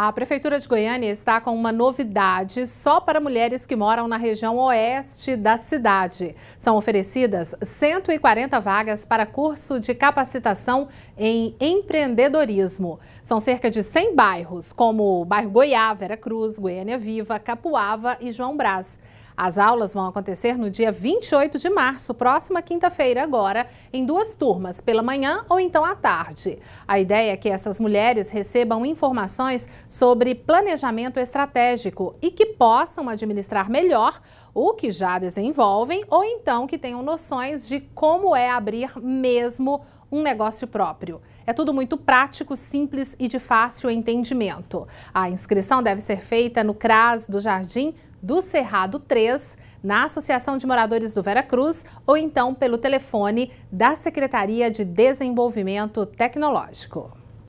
A Prefeitura de Goiânia está com uma novidade só para mulheres que moram na região oeste da cidade. São oferecidas 140 vagas para curso de capacitação em empreendedorismo. São cerca de 100 bairros, como o bairro Goiá, Vera Cruz, Goiânia Viva, Capuava e João Brás. As aulas vão acontecer no dia 28 de março, próxima quinta-feira agora, em duas turmas, pela manhã ou então à tarde. A ideia é que essas mulheres recebam informações sobre planejamento estratégico e que possam administrar melhor o que já desenvolvem ou então que tenham noções de como é abrir mesmo um negócio próprio. É tudo muito prático, simples e de fácil entendimento. A inscrição deve ser feita no CRAS do Jardim do Cerrado 3, na Associação de Moradores do Vera Cruz ou então pelo telefone da Secretaria de Desenvolvimento Tecnológico.